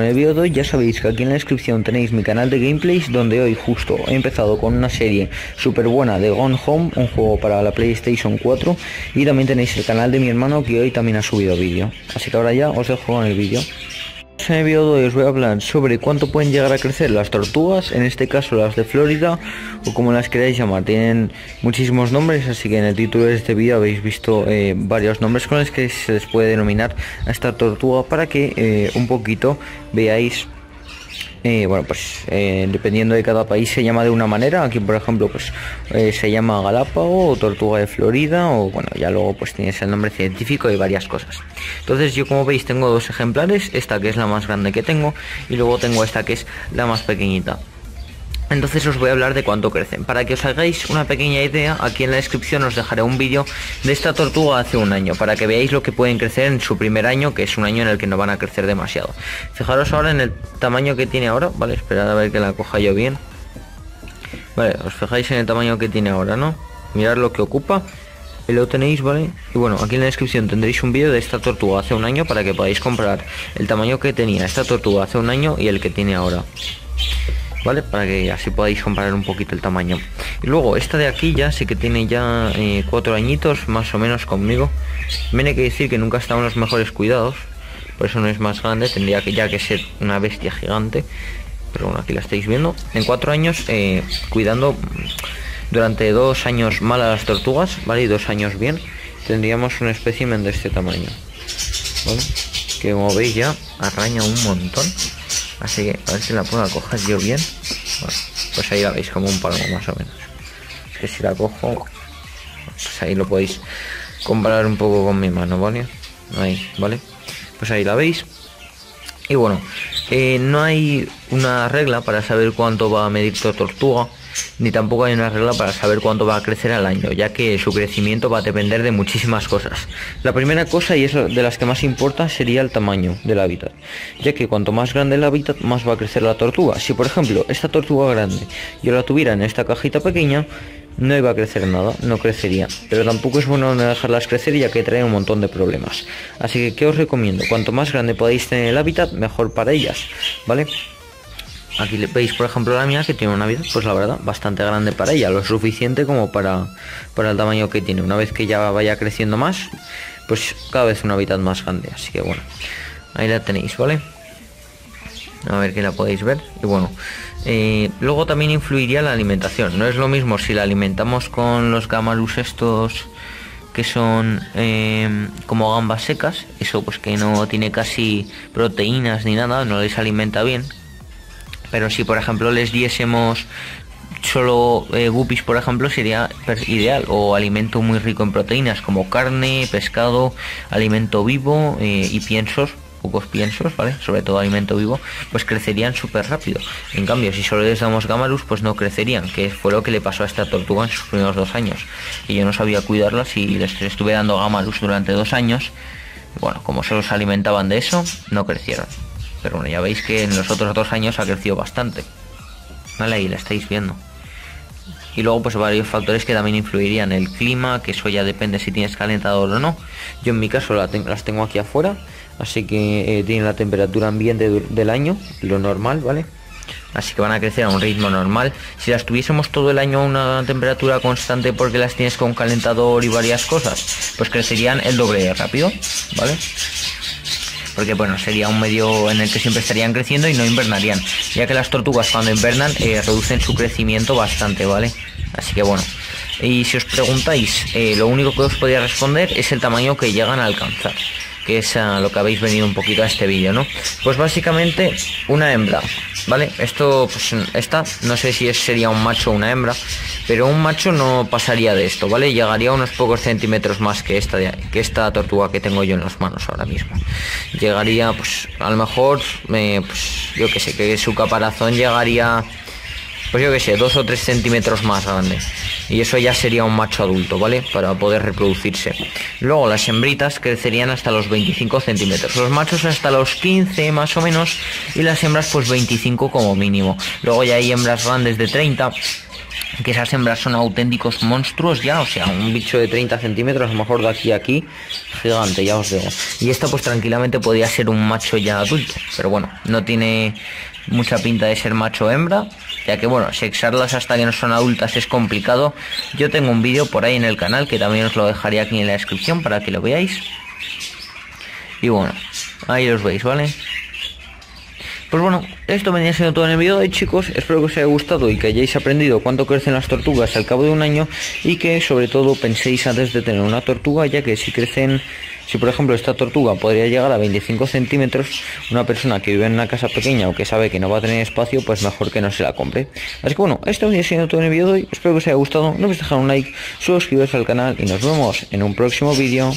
Hoy ya sabéis que aquí en la descripción tenéis mi canal de gameplays donde hoy justo he empezado con una serie súper buena de Gone Home, un juego para la PlayStation 4 y también tenéis el canal de mi hermano que hoy también ha subido vídeo. Así que ahora ya os dejo con el vídeo. En el vídeo de hoy os voy a hablar sobre cuánto pueden llegar a crecer las tortugas, en este caso las de Florida o como las queráis llamar. Tienen muchísimos nombres, así que en el título de este vídeo habéis visto eh, varios nombres con los que se les puede denominar a esta tortuga para que eh, un poquito veáis eh, bueno, pues eh, dependiendo de cada país se llama de una manera. Aquí, por ejemplo, pues eh, se llama galápago o tortuga de Florida o bueno, ya luego pues tienes el nombre científico y varias cosas. Entonces yo como veis tengo dos ejemplares, esta que es la más grande que tengo y luego tengo esta que es la más pequeñita. Entonces os voy a hablar de cuánto crecen. Para que os hagáis una pequeña idea, aquí en la descripción os dejaré un vídeo de esta tortuga hace un año, para que veáis lo que pueden crecer en su primer año, que es un año en el que no van a crecer demasiado. Fijaros ahora en el tamaño que tiene ahora, vale, esperad a ver que la coja yo bien. Vale, os fijáis en el tamaño que tiene ahora, ¿no? Mirad lo que ocupa y lo tenéis, ¿vale? Y bueno, aquí en la descripción tendréis un vídeo de esta tortuga hace un año para que podáis comparar el tamaño que tenía esta tortuga hace un año y el que tiene ahora. ¿Vale? Para que así podáis comparar un poquito el tamaño. Y luego, esta de aquí ya sí que tiene ya eh, cuatro añitos más o menos conmigo. Viene que decir que nunca está en los mejores cuidados, por eso no es más grande, tendría que ya que ser una bestia gigante. Pero bueno, aquí la estáis viendo. En cuatro años, eh, cuidando durante dos años mal a las tortugas, ¿vale? Y dos años bien, tendríamos un espécimen de este tamaño. Que como veis ya araña un montón. Así que a ver si la puedo coger yo bien. pues ahí la veis como un palmo más o menos. que si la cojo, pues ahí lo podéis comparar un poco con mi mano, ¿vale? ¿vale? Pues ahí la veis. Y bueno, eh, no hay una regla para saber cuánto va a medir tu tortuga ni tampoco hay una regla para saber cuánto va a crecer al año, ya que su crecimiento va a depender de muchísimas cosas. La primera cosa, y es de las que más importa, sería el tamaño del hábitat, ya que cuanto más grande el hábitat, más va a crecer la tortuga. Si por ejemplo esta tortuga grande yo la tuviera en esta cajita pequeña, no iba a crecer nada, no crecería. Pero tampoco es bueno no dejarlas crecer ya que trae un montón de problemas. Así que, ¿qué os recomiendo? Cuanto más grande podáis tener el hábitat, mejor para ellas, ¿vale? Aquí veis, por ejemplo, la mía que tiene una vida, pues la verdad, bastante grande para ella, lo suficiente como para, para el tamaño que tiene. Una vez que ya vaya creciendo más, pues cada vez un hábitat más grande. Así que bueno, ahí la tenéis, ¿vale? A ver que la podéis ver. Y bueno, eh, luego también influiría la alimentación. No es lo mismo si la alimentamos con los gamalus estos que son eh, como gambas secas, eso pues que no tiene casi proteínas ni nada, no les alimenta bien, pero si por ejemplo les diésemos solo eh, guppies, por ejemplo, sería ideal. O alimento muy rico en proteínas como carne, pescado, alimento vivo eh, y piensos, pocos piensos, ¿vale? Sobre todo alimento vivo, pues crecerían súper rápido. En cambio, si solo les damos gamarus, pues no crecerían, que fue lo que le pasó a esta tortuga en sus primeros dos años. Y yo no sabía cuidarlas y les estuve dando gamarus durante dos años. Bueno, como solo se alimentaban de eso, no crecieron. Pero bueno, ya veis que en los otros dos años ha crecido bastante. Vale, ahí la estáis viendo. Y luego pues varios factores que también influirían. El clima, que eso ya depende si tienes calentador o no. Yo en mi caso las tengo aquí afuera. Así que eh, tienen la temperatura ambiente del año, lo normal, ¿vale? Así que van a crecer a un ritmo normal. Si las tuviésemos todo el año a una temperatura constante porque las tienes con calentador y varias cosas, pues crecerían el doble de rápido, ¿vale? Porque bueno, sería un medio en el que siempre estarían creciendo y no invernarían, ya que las tortugas cuando invernan eh, reducen su crecimiento bastante, ¿vale? Así que bueno, y si os preguntáis, eh, lo único que os podría responder es el tamaño que llegan a alcanzar, que es a lo que habéis venido un poquito a este vídeo, ¿no? Pues básicamente una hembra, ¿vale? Esto, pues esta, no sé si sería un macho o una hembra, pero un macho no pasaría de esto, ¿vale? Llegaría unos pocos centímetros más que esta, que esta tortuga que tengo yo en las manos ahora mismo. Llegaría, pues, a lo mejor, eh, pues, yo que sé, que su caparazón llegaría, pues yo que sé, dos o tres centímetros más grande. Y eso ya sería un macho adulto, ¿vale? Para poder reproducirse. Luego las hembritas crecerían hasta los 25 centímetros. Los machos hasta los 15 más o menos. Y las hembras pues 25 como mínimo. Luego ya hay hembras grandes de 30 que esas hembras son auténticos monstruos ya, o sea, un bicho de 30 centímetros, a lo mejor de aquí a aquí, gigante, ya os digo. Y esta pues tranquilamente podría ser un macho ya adulto, pero bueno, no tiene mucha pinta de ser macho hembra, ya que bueno, sexarlas hasta que no son adultas es complicado. Yo tengo un vídeo por ahí en el canal que también os lo dejaré aquí en la descripción para que lo veáis. Y bueno, ahí los veis, ¿vale? Pues bueno, esto venía siendo todo en el vídeo de hoy chicos, espero que os haya gustado y que hayáis aprendido cuánto crecen las tortugas al cabo de un año y que sobre todo penséis antes de tener una tortuga ya que si crecen, si por ejemplo esta tortuga podría llegar a 25 centímetros, una persona que vive en una casa pequeña o que sabe que no va a tener espacio, pues mejor que no se la compre. Así que bueno, esto venía siendo todo en el vídeo de hoy, espero que os haya gustado, no olvidéis dejar un like, suscribiros al canal y nos vemos en un próximo vídeo.